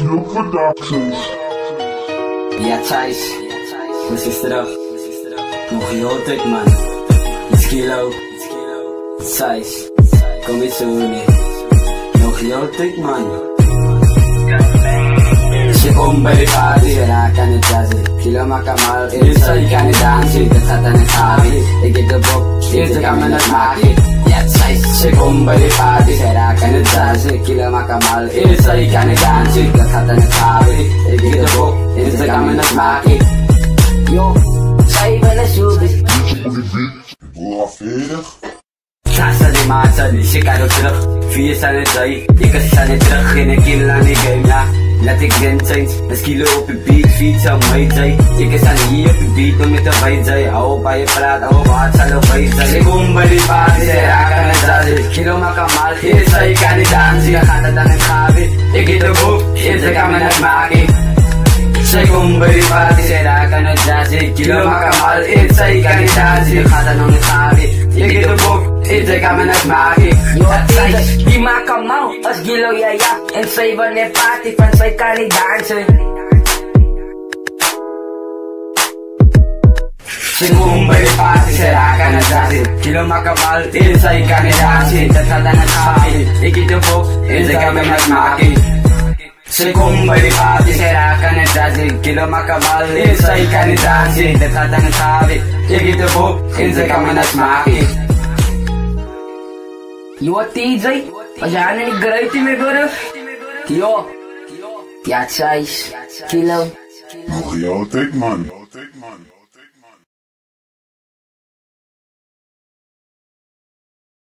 Deal for Doctors. Ja, Thijs. Mijn sister ook. Nog heel dik, man. Iets kilo. Thijs. Kom eens over me. Nog heel dik, man. Shibom bari pari Vera kane jazi Kilo makamal Irisa ikane dansi Tata ne sabi Ege de bok Irisa kamena taki at maki Yat size, si Bombay party, era ka ni Jazzy Kilo makamal, ilsa ka ni Dancy Katata ni ka man at maki Yo, sa iba na showbiz Beetje op die beat. Boa verig. Sasa di masa di si karo terug Vier zijn het zij, ik kan staan het terug In een kill aan game, ja Laat ik den zijn, een skilo beat Fiets aan mij zij, ik kan staan hier op je beat Om met de wij zij, hou bij je praat Hou wat zal op wij zij Ik kom bij die party, zij raken het zazi Kilo makamal, is zij kan niet dansen Je gaat het aan het gaven, ik eet de boek Is ik kan me net maken Say kung bari pati sera ka na jazzy Kilo makamal, it's ay ka ni jazzy Kada nung nasabi, ikito book, it's ay ka man at maki Di makamang, as gilaw yaya And sa iba ne pati, pansay ka ni dancer Say kung bari pati sera ka na jazzy Kilo makamal, it's ay ka ni jazzy Kada nasabi, ikito book, it's ay ka man at maki Say kung bari pati sera ka na jazzy Kilo makamal, it's ay ka ni jazzy Kada nasabi, ikito book, it's ay ka man at maki Yo TJ, pasyaan ni Great me guru Yo, ja size, kilo Nog heel dik, man.